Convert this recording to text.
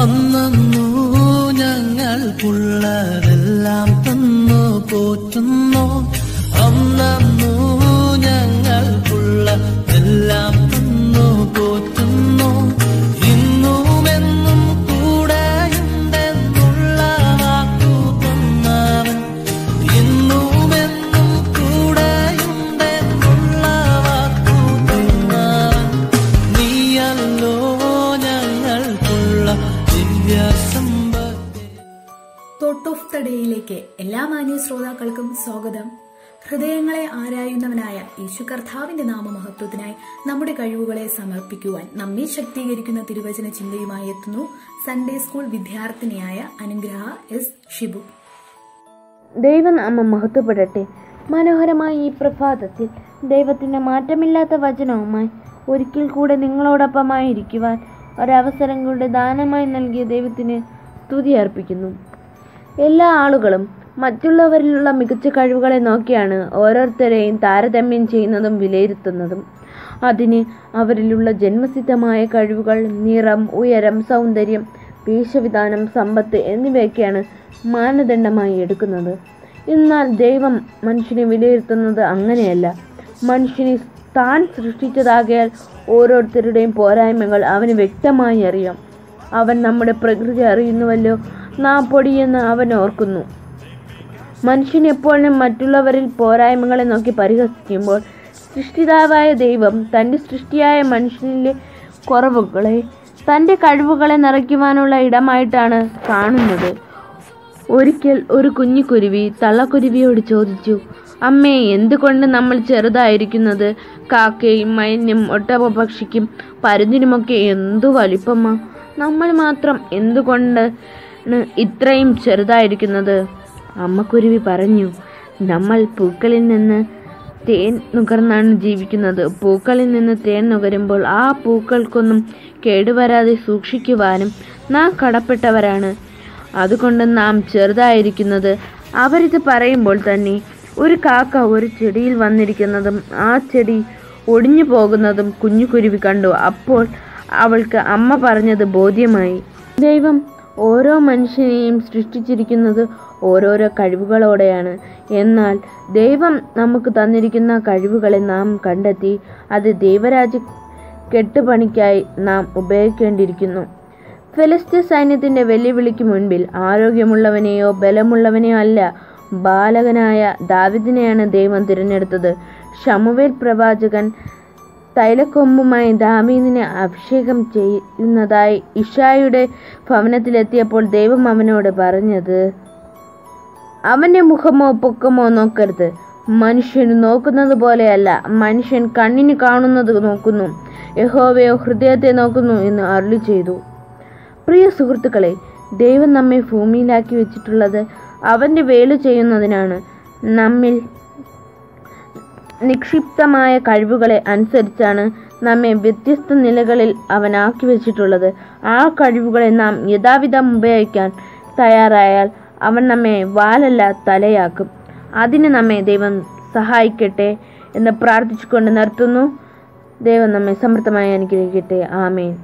anlamlı മാന്യ ശ്രോതാക്കൾക്കും സ്വാഗതം. ഹൃദയങ്ങളെ ആരായുന്നവനായ യേശു കർത്താവിന്റെ നാമമഹത്വത്തിനായി നമ്മുടെ കഴിവുകളെ സമർപ്പിക്കുവാൻ നമ്മെ ശക്തീകരിക്കുന്ന തിരുവചന ചിന്തയുമായി എത്തുന്നു സൺഡേ സ്കൂൾ വിദ്യാർത്ഥിനിയായ അനുഗ്രഹ എസ് ഷിബു. ദൈവനാമം മഹത്വപ്പെടട്ടെ. മനോഹരമായ ഈ പ്രഭാതത്തിൽ ദൈവത്തിന്റെ മാറ്റമില്ലാത്ത വചനവുമായി ഒരിക്കൽ കൂടെ നിങ്ങളോടൊപ്പമായിരിക്കുവാൻ ഒരവസരം കൊണ്ട് ദാനമായി നൽകിയ ദൈവത്തിന് സ്തുതി അർപ്പിക്കുന്നു. എല്ലാ ആളുകളും മറ്റുള്ളവരിലുള്ള മികച്ച കഴിവുകളെ നോക്കിയാണ് ഓരോരുത്തരെയും താരതമ്യം ചെയ്യുന്നതും വിലയിരുത്തുന്നതും. അതിന് അവരിലുള്ള ജന്മസിദ്ധമായ കഴിവുകൾ നിറം ഉയരം സൗന്ദര്യം വേഷവിധാനം സമ്പത്ത് എന്നിവയൊക്കെയാണ് മാനദണ്ഡമായി എടുക്കുന്നത്. എന്നാൽ ദൈവം മനുഷ്യനെ വിലയിരുത്തുന്നത് അങ്ങനെയല്ല. മനുഷ്യനെ താൻ സൃഷ്ടിച്ചതാകയാൽ ഓരോരുത്തരുടെയും പോരായ്മകൾ അവന് വ്യക്തമായി അറിയാം. അവൻ നമ്മുടെ പ്രകൃതി അറിയുന്നുവല്ലോ നാം പൊടിയെന്ന് അവൻ ഓർക്കുന്നു. മനുഷ്യൻ എപ്പോഴും മറ്റുള്ളവരിൽ പോരായ്മകളെ നോക്കി പരിഹസിക്കുമ്പോൾ സൃഷ്ടിതാവായ ദൈവം തന്റെ സൃഷ്ടിയായ മനുഷ്യനിലെ കുറവുകളെ തന്റെ കഴിവുകളെ നിറയ്ക്കുവാനുള്ള ഇടമായിട്ടാണ് കാണുന്നത്. ഒരിക്കൽ ഒരു കുഞ്ഞിക്കുരുവി തള്ളക്കുരുവിയോട് ചോദിച്ചു അമ്മേ എന്തുകൊണ്ട് നമ്മൾ ചെറുതായിരിക്കുന്നത്? കാക്കയും മൈനും ഒട്ടപക്ഷിക്കും പരുന്തിനുമൊക്കെ എന്തു വലിപ്പമാ? നമ്മൾ മാത്രം എന്തുകൊണ്ട് ഇത്രയും ചെറുതായിരിക്കുന്നത് അമ്മക്കുരുവി പറഞ്ഞു. നമ്മൾ പൂക്കളിൽ നിന്ന് തേൻ നുകർന്നാണ് ജീവിക്കുന്നത്. പൂക്കളിൽ നിന്ന് തേൻ നുകരുമ്പോൾ ആ പൂക്കൾക്കൊന്നും കേടുവരാതെ സൂക്ഷിക്കുവാനും നാം കടപ്പെട്ടവരാണ്. അതുകൊണ്ട് നാം ചെറുതായിരിക്കുന്നത്. അവരിത് പറയുമ്പോൾ തന്നെ ഒരു കാക്ക ഒരു ചെടിയിൽ വന്നിരിക്കുന്നതും ആ ചെടി ഒടിഞ്ഞു പോകുന്നതും കുഞ്ഞു കുരുവി കണ്ടു. അപ്പോൾ അവൾക്ക് അമ്മ പറഞ്ഞത് ബോധ്യമായി. ദൈവം ഓരോ മനുഷ്യനെയും സൃഷ്ടിച്ചിരിക്കുന്നത് ഓരോരോ കഴിവുകളോടെയാണ്. എന്നാൽ ദൈവം നമുക്ക് തന്നിരിക്കുന്ന കഴിവുകളെ നാം കണ്ടെത്തി അത് ദൈവരാജ്യ കെട്ടുപണിക്കായി നാം ഉപയോഗിക്കേണ്ടിയിരിക്കുന്നു. ഫിലിസ്തീൻ സൈന്യത്തിന്റെ വെല്ലുവിളിക്ക് മുൻപിൽ ആരോഗ്യമുള്ളവനെയോ ബലമുള്ളവനെയോ അല്ല ബാലകനായ ദാവിദിനെയാണ് ദൈവം തിരഞ്ഞെടുത്തത്. ഷമുവേൽ പ്രവാചകൻ തൈലക്കൊമ്പുമായി ദാമീനിനെ അഭിഷേകം ചെയ്യുന്നതായി ഇഷായുടെ ഭവനത്തിലെത്തിയപ്പോൾ ദൈവം അവനോട് പറഞ്ഞത് അവന്റെ മുഖമോ പൊക്കമോ നോക്കരുത്. മനുഷ്യൻ നോക്കുന്നത് പോലെയല്ല മനുഷ്യൻ കണ്ണിന് കാണുന്നത് നോക്കുന്നു. യഹോവയോ ഹൃദയത്തെ നോക്കുന്നു എന്ന് അരുളി ചെയ്തു. പ്രിയ സുഹൃത്തുക്കളെ ദൈവം നമ്മെ ഭൂമിയിലാക്കി വെച്ചിട്ടുള്ളത് അവന്റെ വേല ചെയ്യുന്നതിനാണ്. നമ്മിൽ നിക്ഷിപ്തമായ കഴിവുകളെ അനുസരിച്ചാണ് നമ്മെ വ്യത്യസ്ത നിലകളിൽ അവനാക്കി വെച്ചിട്ടുള്ളത്. ആ കഴിവുകളെ നാം യഥാവിധം ഉപയോഗിക്കാൻ തയ്യാറായാൽ അവൻ നമ്മെ വാലല്ല തലയാക്കും. അതിന് നമ്മെ ദൈവം സഹായിക്കട്ടെ എന്ന് പ്രാർത്ഥിച്ചുകൊണ്ട് നിർത്തുന്നു. ദൈവം നമ്മെ സമൃദ്ധമായി അനുഗ്രഹിക്കട്ടെ. ആമേൻ.